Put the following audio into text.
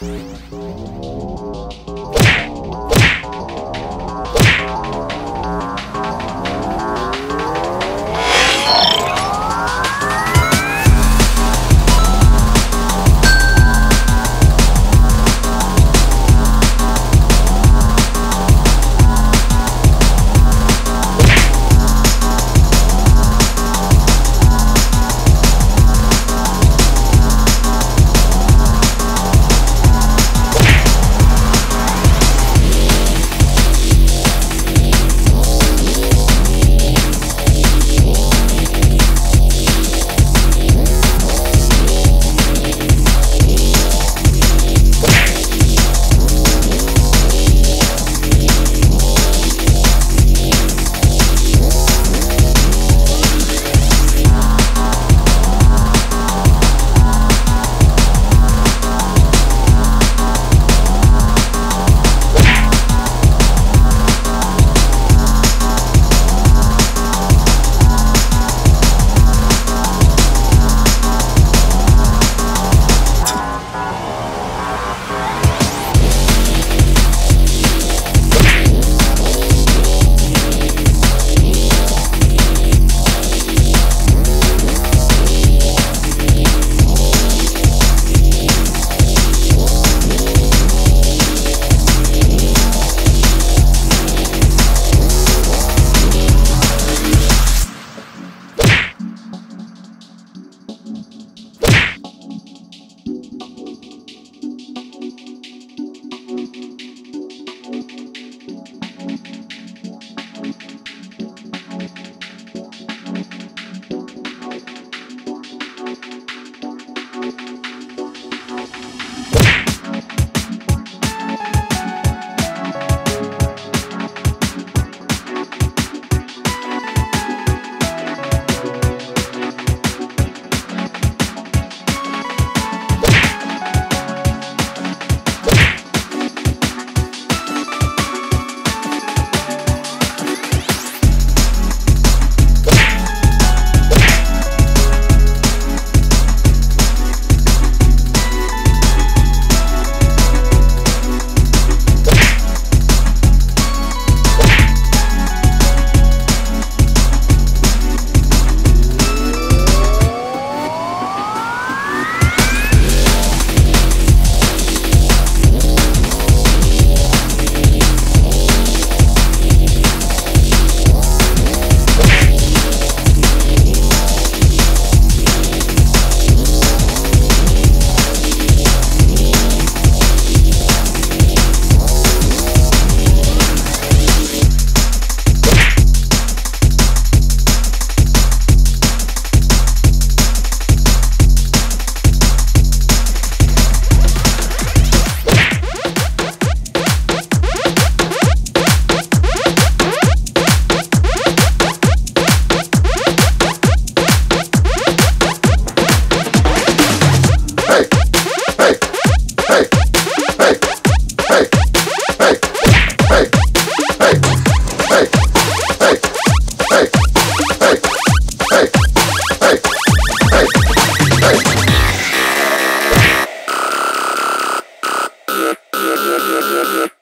Música yeah, yeah, yeah.